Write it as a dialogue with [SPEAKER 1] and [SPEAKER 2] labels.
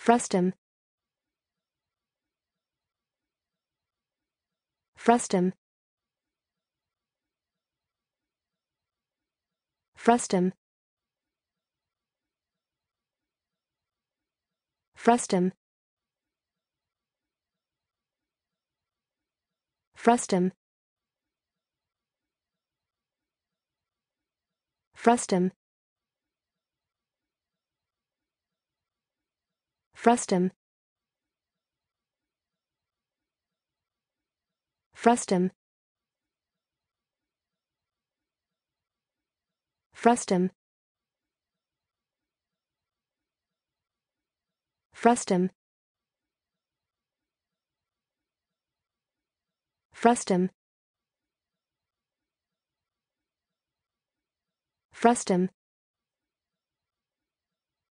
[SPEAKER 1] frustum frustum frustum frustum frustum frustum frustum frustum frustum frustum frustum frustum